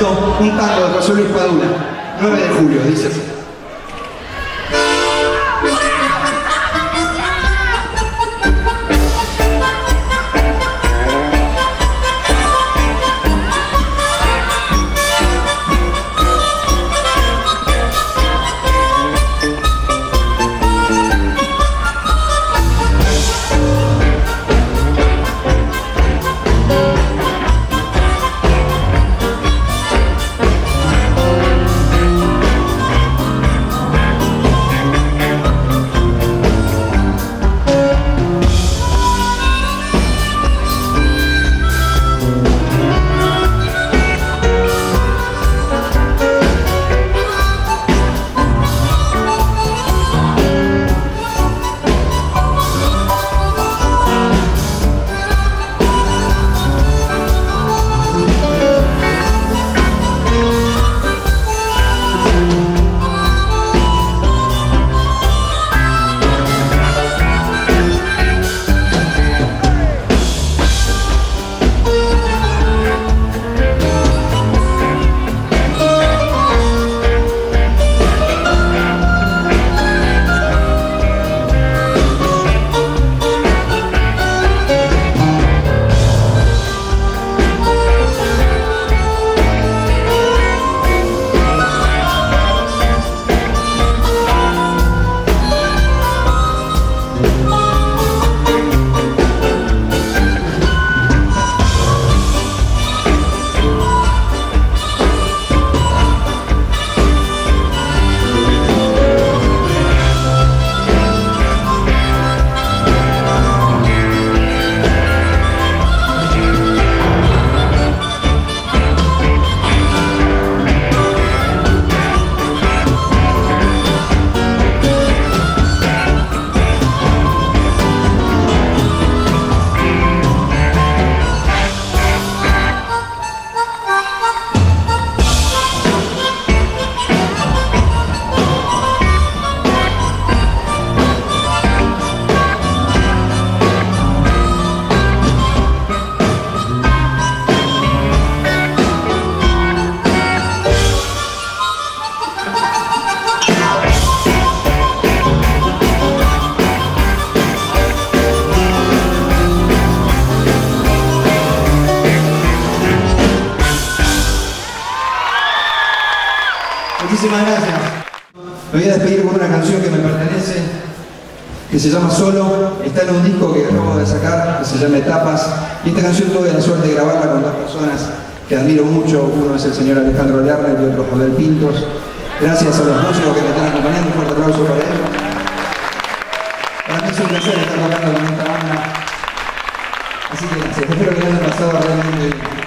presentó un tango de José Luis Padula, 9 de julio, dice Muchísimas gracias. Me voy a despedir con una canción que me pertenece, que se llama Solo. Está en un disco que acabo de sacar, que se llama Etapas. Y esta canción tuve la suerte de grabarla con dos personas que admiro mucho. Uno es el señor Alejandro Lerner y otro Joder Pintos. Gracias a los músicos que me están acompañando. Un fuerte aplauso para ellos. Para mí es un placer estar tocando con esta banda. Así que gracias. Espero que les haya pasado realmente.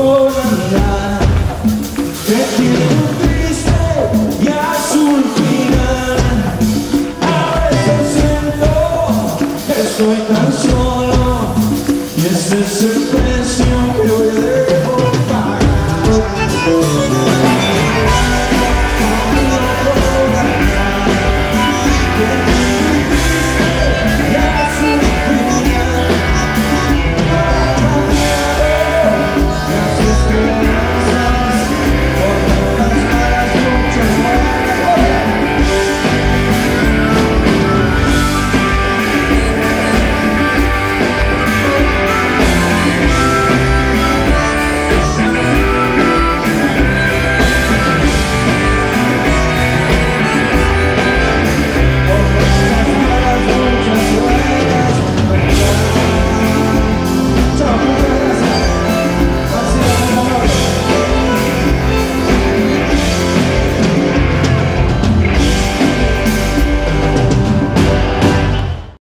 for the night.